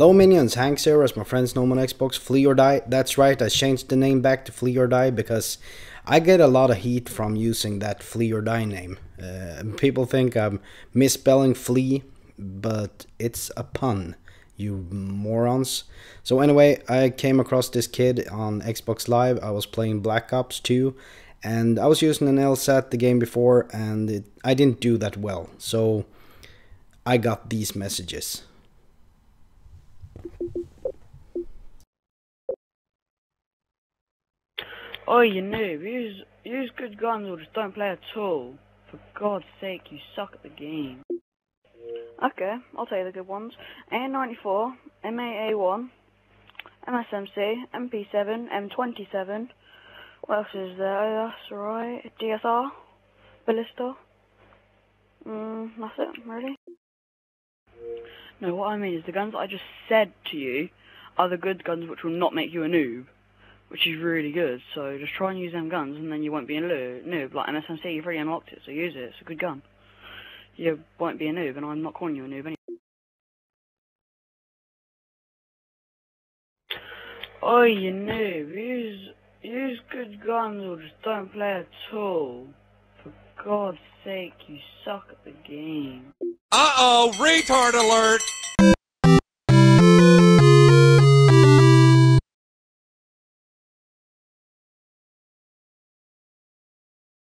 friends, Hank Zero, as my friends know on Xbox, Flea or Die. That's right, I changed the name back to Flea or Die because I get a lot of heat from using that Flea or Die name. Uh, people think I'm misspelling Flee, but it's a pun, you morons. So anyway, I came across this kid on Xbox Live. I was playing Black Ops 2, and I was using an LSAT the game before, and it, I didn't do that well. So I got these messages. Oh, you noob, use, use good guns or just don't play at all. For God's sake, you suck at the game. Okay, I'll tell you the good ones. AN-94, M8A1, MSMC, MP7, M27. What else is there? Oh, that's right. DSR, Ballista. Mm, that's it, really. No, what I mean is the guns I just said to you are the good guns which will not make you a noob which is really good. So just try and use them guns, and then you won't be a noob. Like MSMC, you've already unlocked it, so use it. It's a good gun. You won't be a noob, and I'm not calling you a noob anyway. Oh, you noob. Use, use good guns or just don't play at all. For God's sake, you suck at the game. Uh-oh, retard alert!